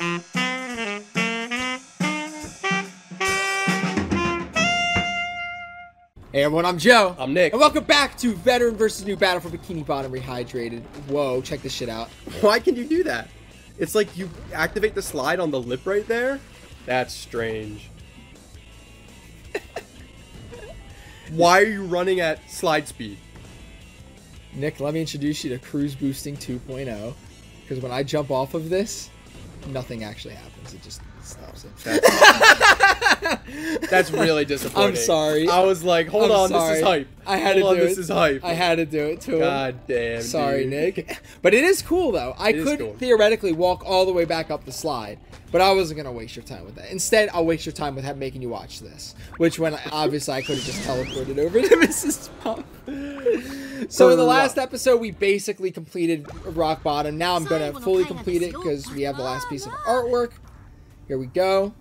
Hey everyone, I'm Joe. I'm Nick. And welcome back to Veteran versus Noob Battle for Bikini Bottom Rehydrated. Whoa, check this shit out. Why can you do that? It's like you activate the slide on the lip right there. That's strange. Why are you running at slide speed? Nick, let me introduce you to Cruise Boosting 2.0. Because when I jump off of this, nothing actually happens. It just stops it. That's really disappointing. I'm sorry. I was like, hold I'm on, sorry. this is hype. I had hold to on, do this it. is hype. I had to do it too. God damn. Sorry, dude. Nick. But it is cool though. I It is could cool. theoretically walk all the way back up the slide, but I wasn't gonna waste your time with that. Instead, I'll waste your time with ha- making you watch this. Which, when obviously I could have just teleported over to Mrs. Puff. So in the last episode, we basically completed rock bottom. Now I'm gonna fully complete it because we have the last piece of artwork. Here we go.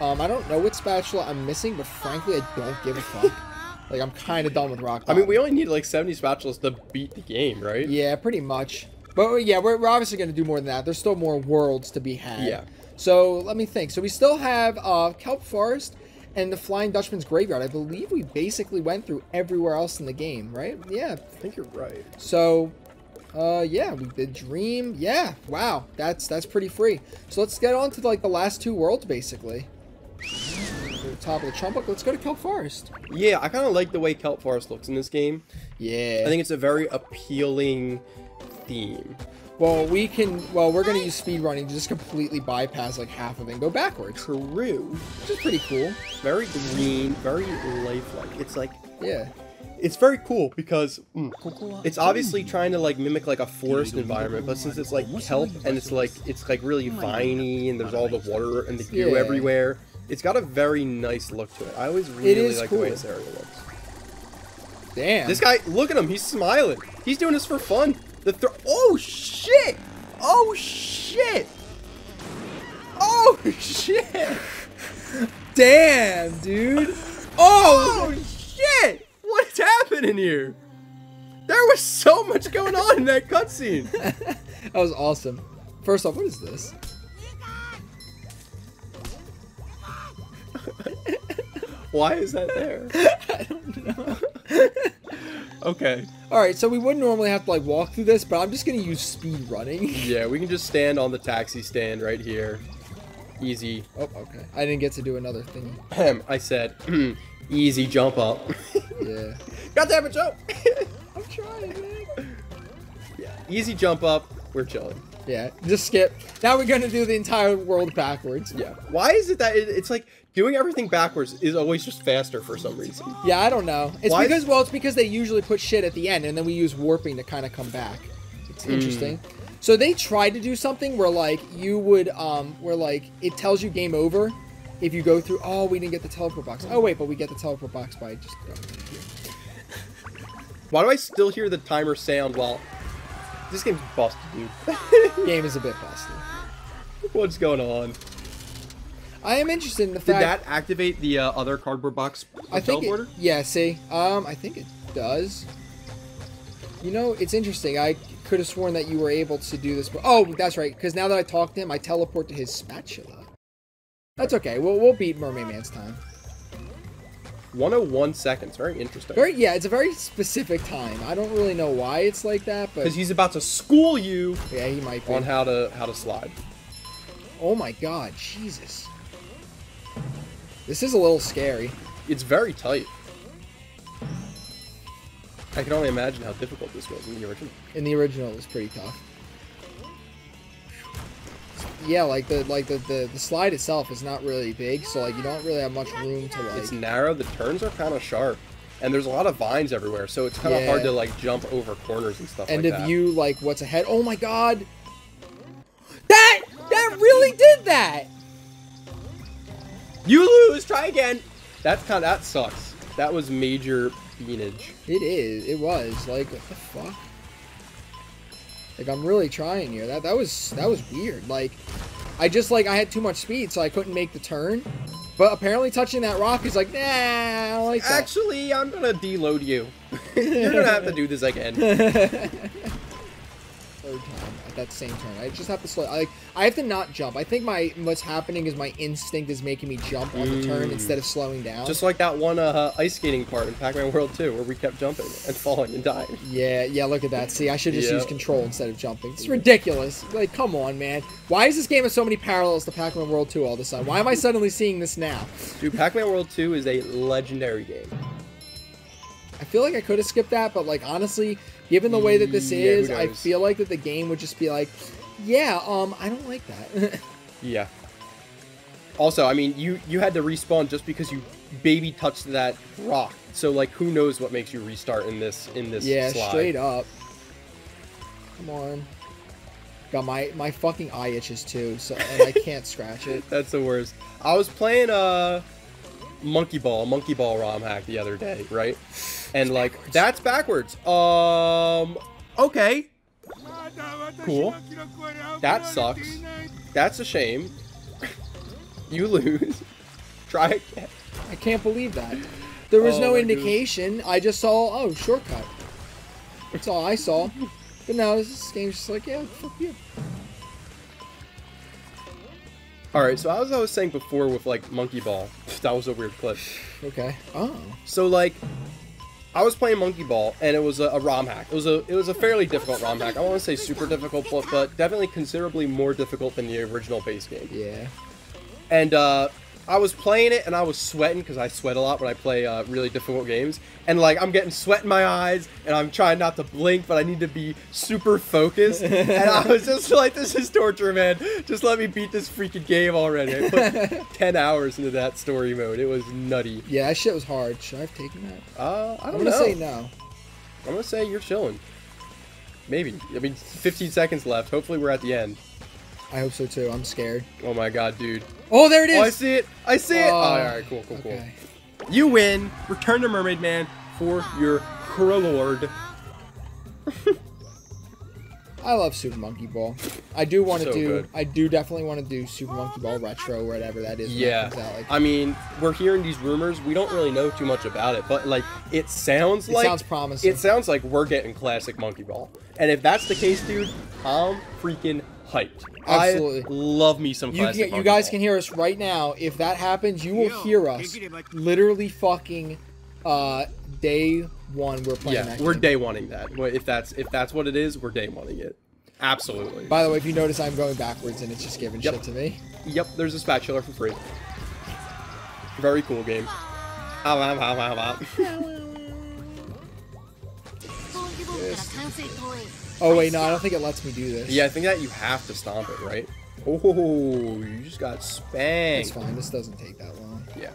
Um, I don't know what spatula I'm missing, but frankly, I don't give a fuck. Like I'm kind of done with rock I mean, we only need like 70 spatulas to beat the game, right? Yeah, pretty much. But yeah, we're, we're obviously going to do more than that. There's still more worlds to be had. Yeah. So let me think. So we still have uh, Kelp Forest and the Flying Dutchman's Graveyard. I believe we basically went through everywhere else in the game, right? Yeah. I think you're right. So, uh, yeah, we did Dream. Yeah. Wow. That's that's pretty free. So let's get on to like the last two worlds, basically. To the top of the chunk book. Let's go to Kelp Forest. Yeah, I kind of like the way Kelp Forest looks in this game. Yeah. I think it's a very appealing theme. Well, we can. Well, we're gonna use speed running to just completely bypass like half of it and go backwards, True. which is pretty cool. Very green, very lifelike. It's like Yeah. It's very cool because mm, it's obviously trying to like mimic like a forest environment, but since it's like kelp and it's like it's like really viney and there's all the water and the goo Yeah. everywhere, it's got a very nice look to it. I always really like the way this area looks. Damn. This guy, look at him, he's smiling. He's doing this for fun. The thro- oh shit! Oh shit! Oh shit! Damn, dude. Oh shit! What's happening here? There was so much going on in that cutscene. That was awesome. First off, what is this? Why is that there? I don't know. Okay. All right, so we wouldn't normally have to like walk through this, but I'm just gonna use speed running. Yeah, we can just stand on the taxi stand right here. Easy. Oh, okay. I didn't get to do another thing. I said, easy jump up. Yeah. God damn it, Joe! I'm trying, man. yeah, easy jump up. We're chilling. Yeah. Just skip. Now we're gonna do the entire world backwards. Yeah. Why is it that it, it's like doing everything backwards is always just faster for some reason? Yeah, I don't know. It's Why because well, it's because they usually put shit at the end, and then we use warping to kind of come back. It's Hmm. interesting. So they tried to do something where like you would um where like it tells you game over if you go through. Oh, we didn't get the teleport box. Oh wait, but we get the teleport box by just going here. Why do I still hear the timer sound while this game's busted, dude? Game is a bit busted. What's going on? I am interested in the fact... Did that activate the uh, other cardboard box I think. It, yeah. See. Um. I think it does. You know, it's interesting. I could have sworn that you were able to do this. But, oh, that's right. Because now that I talked to him, I teleport to his spatula. That's okay. We'll, we'll beat Mermaid Man's time. 101 seconds. Very interesting. Very, yeah, it's a very specific time. I don't really know why it's like that, but Because he's about to school you yeah, he might be. on how to how to slide. Oh my god, Jesus. This is a little scary. It's very tight. I can only imagine how difficult this was in the original. In the original, it was pretty tough. Yeah, like the like the, the the slide itself is not really big, so like you don't really have much room to like. It's narrow. The turns are kind of sharp, and there's a lot of vines everywhere, so it's kind of Yeah. hard to like jump over corners and stuff and like to that. view like what's ahead. Oh my god! That that really did that. You lose. Try again. That's kind of that sucks. That was major beanage. It is. It was like what the fuck. Like I'm really trying here. That that was that was weird. Like I just like I had too much speed, so I couldn't make the turn. But apparently touching that rock is like, nah, I don't like that. Actually, I'm gonna deload you. You're gonna have to do this again. Third time. at that same turn. I just have to slow. Like I have to not jump. I think my what's happening is my instinct is making me jump on the turn Mm. instead of slowing down. Just like that one uh, ice skating part in Pac-Man World 2, where we kept jumping and falling and dying. yeah, yeah. Look at that. See, I should just Yeah. use control instead of jumping. It's ridiculous. Like, come on, man. Why is this game have so many parallels to Pac-Man World 2 all of a sudden? Why am I suddenly seeing this now? Dude, Pac-Man World 2 is a legendary game. I feel like I could have skipped that, but like honestly, given the way that this Yeah, who is, I feel like that the game would just be like, yeah, um, I don't like that. Yeah. Also, I mean, you you had to respawn just because you baby touched that rock. So like, who knows what makes you restart in this in this yeah, slide. straight up. Come on. Got my my fucking eye itches too, so and I can't scratch it. That's the worst. I was playing uh Monkey Ball, Monkey Ball ROM hack the other day, right? And like that's backwards. Um okay. Cool. That sucks. That's a shame. you lose. Try again. I can't believe that. There was Oh no goodness. indication. I just saw, oh, shortcut. That's all I saw. But now this game's just like, yeah, fuck you. Alright, so as I was saying before with like Monkey Ball, that was a weird clip. Okay. Oh. So like, I was playing Monkey Ball, and it was a, a ROM hack. It was a it was a fairly difficult ROM hack. I to say super difficult, but, but definitely considerably more difficult than the original base game. Yeah. And uh, I was playing it, and I was sweating because I sweat a lot when I play uh, really difficult games. And like, I'm getting sweat in my eyes, and I'm trying not to blink, but I need to be super focused. and I was just like, "This is torture, man. Just let me beat this freaking game already." I put ten hours into that story mode. It was nutty. Yeah, that shit was hard. Should I have taken that? Uh, I I'm don't gonna know. say no. I'm gonna say you're chilling. Maybe. I mean, 15 seconds left. Hopefully, we're at the end. I hope so too. I'm scared. Oh my god, dude. Oh, there it is. Oh, I see it. I see it. Oh, Oh, all right, cool, cool, cool. You win. Return to Mermaid Man for your Lord. I love Super Monkey Ball. I do want to So do. good. I do definitely want to do Super Monkey Ball Retro, or whatever that is. that Yeah. comes. Like, I mean, we're hearing these rumors. We don't really know too much about it, but like, it sounds It like sounds promising. It sounds like we're getting classic Monkey Ball. And if that's the case, dude, I'm freaking hyped. Absolutely. I love me some You, can, you guys Ball. can hear us right now. If that happens, you will hear us literally fucking uh, day one. We're playing Yeah, that we're game. day oneing that. Well, If that's if that's what it is, we're day oneing it. Absolutely. By the way, if you notice, I'm going backwards and it's just giving Yep. shit to me. Yep, there's a spatula for free. Very cool game. Ow, ow, ow, ow, ow. Oh wait, no, I don't think it lets me do this. Yeah, I think that you have to stomp it, right? Oh, you just got spanked. it's fine. This doesn't take that long. Yeah.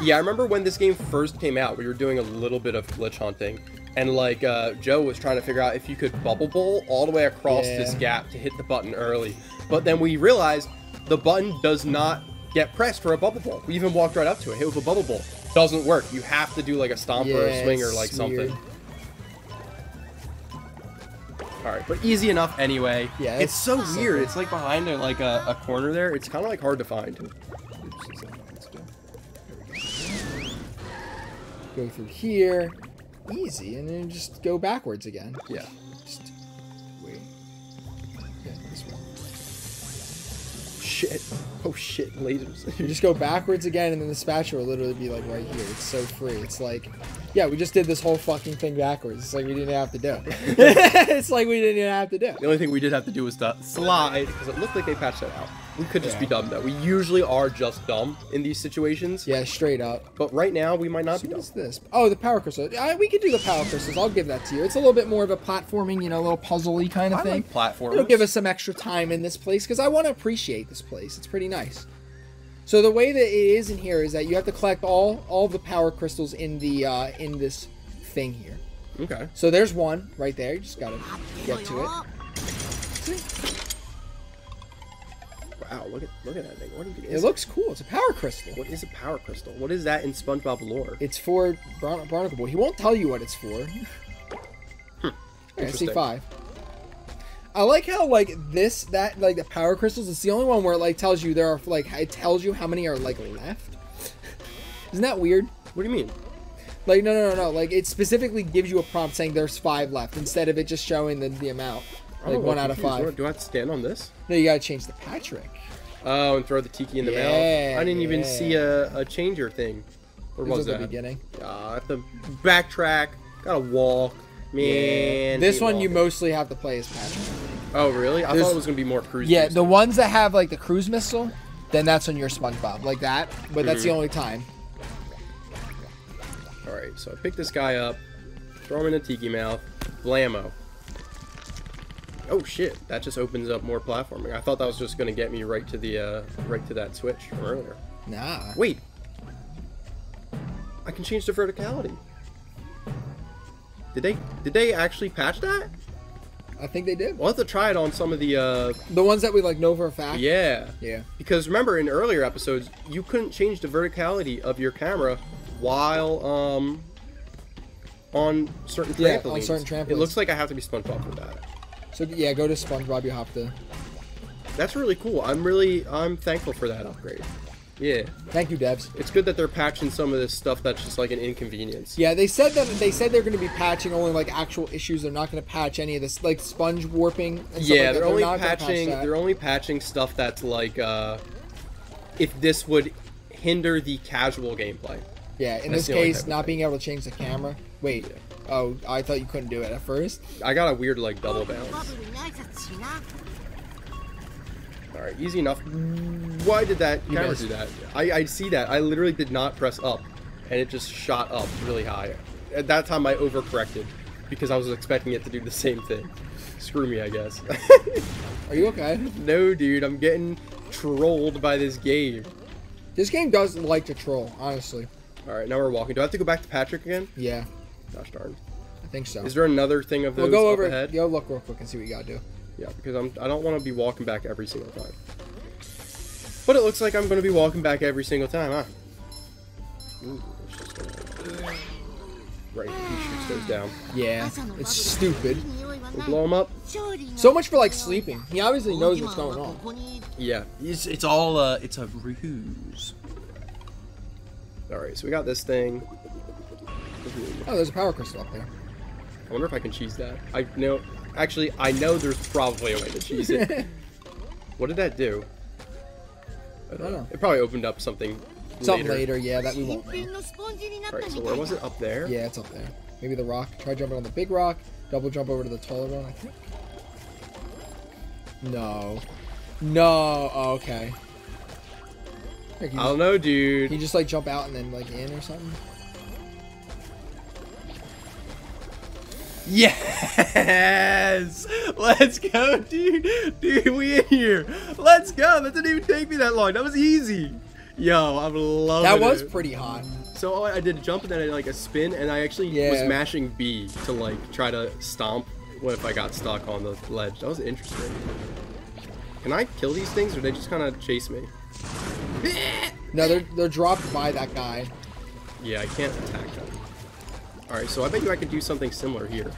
Yeah, I remember when this game first came out, we were doing a little bit of glitch hunting. And like uh, Joe was trying to figure out if you could bubble bowl all the way across Yeah. this gap to hit the button early. But then we realized the button does not get pressed for a bubble bowl. We even walked right up to it, hit with a bubble bowl. Doesn't work. You have to do like a stomp or a swing or like something. weird. Alright, but easy enough anyway. Yeah, it's it's so simple. weird. It's like behind a, like a, a corner there. It's kind of like hard to find. Go through here, easy, and then just go backwards again. Yeah. Shit. Oh shit, lasers. You just go backwards again, and then the spatula will literally be like right here. It's so free. It's like, yeah, we just did this whole fucking thing backwards. It's like we didn't have to do. it. it's like we didn't even have to do. The only thing we did have to do was to slide because it looked like they patched that out. We could just be dumb though. We usually are just dumb in these situations. Yeah, straight up. But right now we might not So be dumb. what's this? Oh, the power crystal. I, we could do the power crystals. I'll give that to you. It's a little bit more of a platforming, you know, a little puzzly kind of I thing. like platforms. It'll give us some extra time in this place because I want to appreciate this place. It's pretty nice. So the way that it is in here is that you have to collect all all the power crystals in the uh, in this thing here. Okay. So there's one right there. You just gotta get to it. Wow. Look at look at that thing. What even It looks cool. It's a power crystal. What is a power crystal? What is that in SpongeBob lore? It's for Bar- Barnacle Boy. He won't tell you what it's for. Hmm. Okay, Interesting. C5. I like how like this that like the power crystals. It's the only one where it like tells you there are like it tells you how many are like left. Isn't that weird? What do you mean? Like no no no no. Like it specifically gives you a prompt saying there's five left instead of it just showing the, the amount. Like one out of confused. five. Do I have to stand on this? No, you gotta change the Patrick. Oh, and throw the tiki in the Yeah, mouth. I didn't even see a, a changer thing. Where This was was at that? the beginning. Uh, I have to backtrack. Gotta walk. Man. This hate one you mostly have to play as Patrick. Oh, really? I There's- thought it was gonna be more cruise. Yeah, boosted. the ones that have like the cruise missile, then that's when you're SpongeBob, like that. But that's the Mhm. only time. All right, so I pick this guy up, throw him in a tiki mouth, blammo. Oh shit! That just opens up more platforming. I thought that was just gonna get me right to the uh, right to that switch from earlier. Nah. Wait, I can change the verticality. Did they did they actually patch that? I think they did. We'll have to try it on some of the uh, The ones that we like know for a fact. yeah. Yeah. Because remember in earlier episodes, you couldn't change the verticality of your camera while um on certain Yeah, trampolines. on certain trampolines. It looks like I have to be SpongeBob for that. So yeah, go to SpongeBob. You have to. That's really cool. I'm really I'm thankful for that upgrade. Yeah, Thank you, Debs. it's good that they're patching some of this stuff that's just like an inconvenience. Yeah, they said that they said they're going to be patching only like actual issues. They're not going to patch any of this like sponge warping. And stuff Yeah, like that. they're only not gonna patch patching. They're only patching stuff that's like uh, if this would hinder the casual gameplay. Yeah, in this case, not being able to change the camera. Wait, yeah. oh, I thought you couldn't do it at first. I got a weird, like, double bounce. Alright, easy enough. Why did that you camera missed. do that? I, I see that. I literally did not press up, and it just shot up really high. At that time, I overcorrected, because I was expecting it to do the same thing. Screw me, I guess. Are you okay? No, dude. I'm getting trolled by this game. This game does like to troll, honestly. All right, now we're walking. Do I have to go back to Patrick again? Yeah. Gosh darn. I think so. Is there another thing of those we'll go over, ahead? Go look real quick and see what you gotta do. Yeah, because I'm I don't want to be walking back every single time. But it looks like I'm gonna be walking back every single time, huh? Ooh, gonna... Right, he shoots those down. Yeah, it's stupid. We'll blow him up. So much for like sleeping. He obviously knows what's going on. Yeah, it's, it's all uh, it's a ruse. Alright, so we got this thing. Oh, there's a power crystal up there. I wonder if I can cheese that. I know. Actually, I know there's probably a way to cheese it. what did that do? I don't, know. know. It probably opened up something. Something later, later yeah, that we won't know. Alright, so where was it? Up there? Yeah, it's up there. Maybe the rock. Try jumping on the big rock. Double jump over to the taller one, I think. No. No. okay. Like, I don't know, dude. he just like jump out and then like in or something. Yes! Let's go, dude! Dude, we in here! Let's go! That didn't even take me that long. That was easy. Yo, I'm loving That was it. pretty hot. So I did a jump and then I did like a spin, and I actually was mashing B to like try to stomp what if I got stuck on the ledge. That was interesting. Can I kill these things, or they just kind of chase me? No, they're they're dropped by that guy. Yeah, I can't attack them. All right, so I bet you I could do something similar here.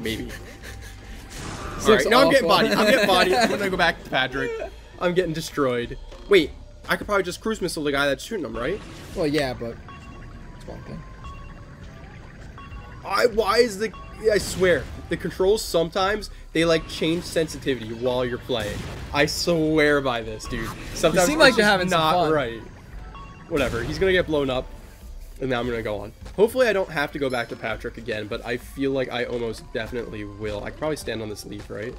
Maybe. All right, no, I'm getting body. I'm getting body. I'm gonna go back to Patrick. I'm getting destroyed. Wait, I could probably just cruise missile the guy that's shooting them, right? Well, yeah, but it's one thing. I why is the I swear the controls sometimes, they like change sensitivity while you're playing. I swear by this, dude. Sometimes you seem like you're having not fun. right. Whatever, he's gonna get blown up, and now I'm gonna go on. Hopefully I don't have to go back to Patrick again, but I feel like I almost definitely will. I could probably stand on this leaf, right?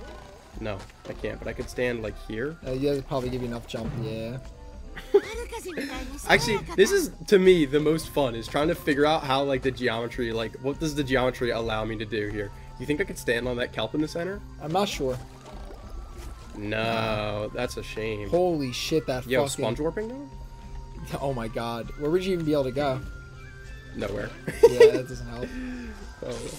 No, I can't, but I could stand like here. Uh, you guys probably give you enough jump, yeah. Actually, this is to me the most fun is trying to figure out how like the geometry like what does the geometry allow me to do here? You think I could stand on that kelp in the center? I'm not sure. No, that's a shame. Holy shit, that Yo, fucking. sponge warping though? Oh my god, where would you even be able to go? Nowhere. Yeah, that doesn't help. Oh,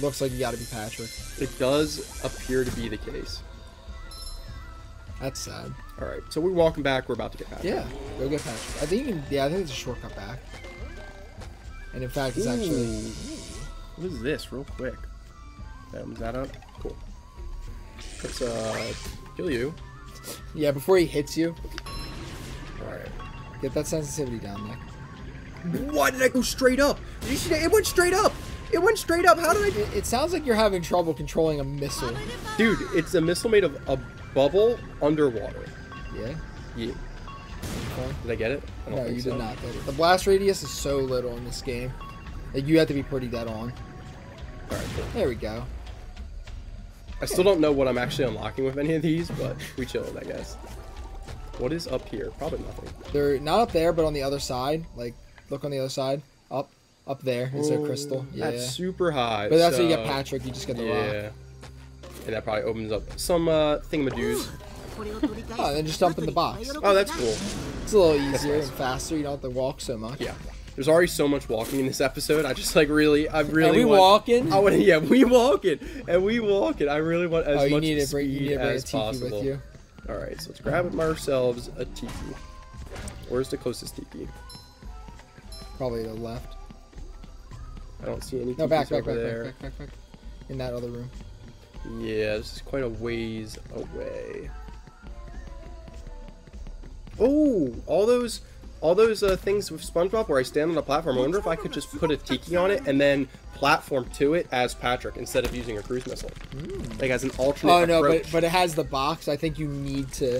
Looks like you gotta be Patrick. it does appear to be the case. That's sad. All right, so we're walking back. We're about to get back. Yeah, go get Patrick. I think you can. Yeah, I think it's a shortcut back. And in fact, it's actually. What is this, real quick? Um, that up? Cool. Let's uh kill you. Yeah, before he hits you, All right. get that sensitivity down, Nick. Why did I go straight up? Did you see that? It went straight up. It went straight up. How did I do? It, it sounds like you're having trouble controlling a missile. Dude, it's a missile made of a bubble underwater. Yeah. Yeah. Okay. Did I get it? I don't No, think you so. did not get it. The blast radius is so little in this game. Like you have to be pretty dead on. Alright, cool. There we go. I still don't know what I'm actually unlocking with any of these, but we chilled, I guess. What is up here? Probably nothing. They're not up there, but on the other side. Like, look on the other side. Up, up there. It's a crystal. Yeah. That's super high. But that's how you get Patrick. You just get the Yeah. rock. And that probably opens up some uh, thingamadoos. Oh, then just dump in the box. Oh, that's cool. It's a little easier nice. and faster. You don't have to walk so much. Yeah. There's already so much walking in this episode. I just like really, I really Are we want, walking? I want yeah, we walking, and we walking. I really want as oh, much need to bring, you need to bring a as possible. with you. All right, so let's grab ourselves a tiki. Where's the closest tiki? Probably the left. I don't see any No, back, back, over back, there. back, back, back, back. In that other room. Yeah, this is quite a ways away. Oh, all those, all those uh, things with SpongeBob where I stand on a platform. I wonder if I could just put a tiki on it and then platform to it as Patrick instead of using a cruise missile, like as an alternate Oh no, approach. but but it has the box. I think you need to.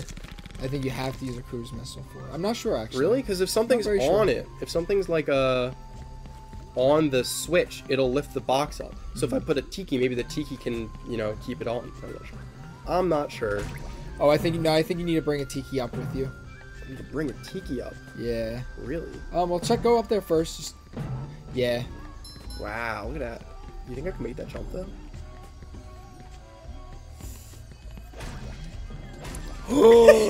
I think you have to use a cruise missile for. it. I'm not sure actually. really, because if something's on sure. it, if something's like uh on the switch, it'll lift the box up. So if I put a tiki, maybe the tiki can, you know, keep it on. I'm not sure. I'm not sure. Oh, I think no. I think you need to bring a tiki up with you. To bring a tiki up. Yeah. Really? Um. Well, check. Go up there first. Just. Yeah. Wow, look at that. You think I can make that jump though?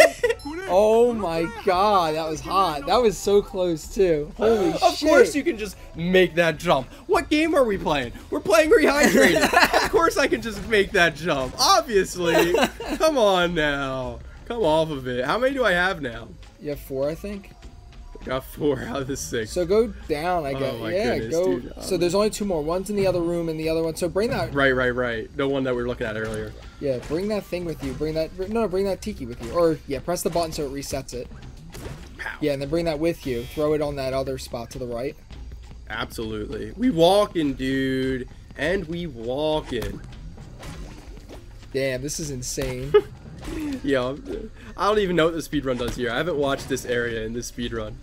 Oh my god, that was hot. That was so close too. Holy Of shit. course you can just make that jump. What game are we playing? We're playing Rehydrated. of course I can just make that jump. Obviously. Come on now. Come off of it. How many do I have now? You have four, I think. Got four out of the six. So go down, I Oh guess. my yeah, goodness, go. dude. So there's only two more. One's in the other room, and the other one. So bring that. right, right, right. The one that we were looking at earlier. Yeah, bring that thing with you. Bring that. No, no, bring that tiki with you. Or yeah, press the button so it resets it. Pow. Yeah, and then bring that with you. Throw it on that other spot to the right. Absolutely. We walking, dude. And we walking. Damn, this is insane. Yo, I don't even know what the speedrun does here. I haven't watched this area in this speedrun.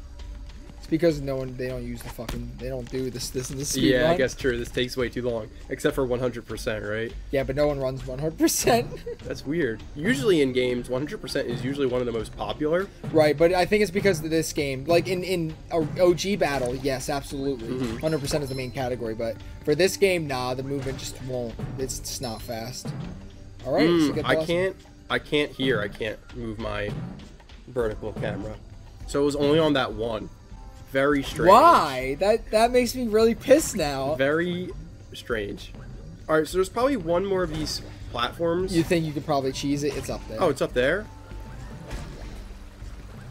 it's because no one. They don't use the fucking. They don't do this. This in the speed Yeah, I guess true. This takes way too long. Except for 100%, right? Yeah, but no one runs 100%. That's weird. Usually in games, 100% is usually one of the most popular. right, but I think it's because of this game. Like in in a OG battle, yes, absolutely, Mm-hmm. 100% is the main category. But for this game, nah, the movement just won't. It's just not fast. All right, so Mm, I can't. I can't hear. I can't move my vertical camera. So it was only on that one. Very strange. Why? That that makes me really pissed now. Very strange. All right, so there's probably one more of these platforms. You think you could probably cheese it? It's up there. oh, it's up there.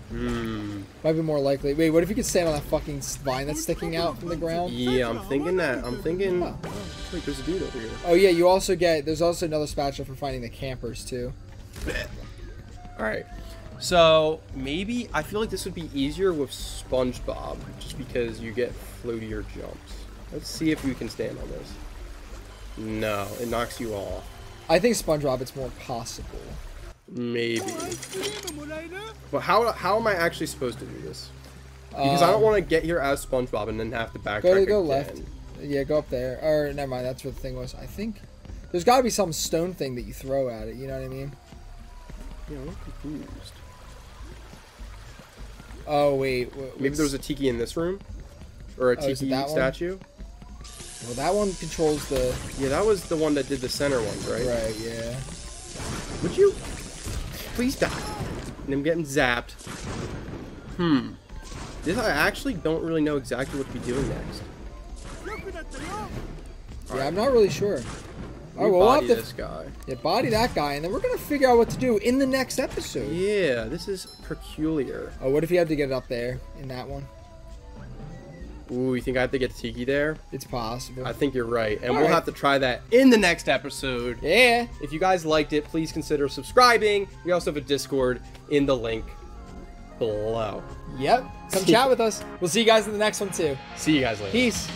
Hmm. might be more likely. Wait, what if you could stand on that fucking vine that's sticking out from the ground? Yeah, I'm thinking that. I'm thinking. Oh. Wait, there's a dude over here. Oh yeah, you also get. There's also another spatula for finding the campers too. All right. So maybe I feel like this would be easier with SpongeBob, just because you get floatier jumps. Let's see if we can stand on this. No, it knocks you off. I think SpongeBob it's more possible. Maybe. But how how am I actually supposed to do this? Because I don't Um, want to get here as SpongeBob and then have to backtrack Go to go again. left. Yeah, go up there. Or never mind. That's what the thing was. I think there's got to be some stone thing that you throw at it. You know what I mean? Yeah, I'm confused. Oh wait. wha- Maybe there was a tiki in this room, or a Oh, tiki that one? statue. Well, that one controls the. Yeah, that was the one that did the center ones, right? Right. Yeah. Would you please die? And I'm getting zapped. Hmm. This I actually don't really know exactly what to be doing next. Yeah, I'm not really sure. Let Oh, me well, we'll body to this guy. yeah, body that guy, and then we're gonna figure out what to do in the next episode. Yeah, this is peculiar. Oh, what if you had to get it up there in that one? Ooh, you think I have to get Tiki there? It's possible. I think you're right, and we'll Alright. have to try that in the next episode. yeah. If you guys liked it, please consider subscribing. We also have a Discord in the link below. Yep. Come chat with us. We'll see you guys in the next one too. See you guys later. Peace.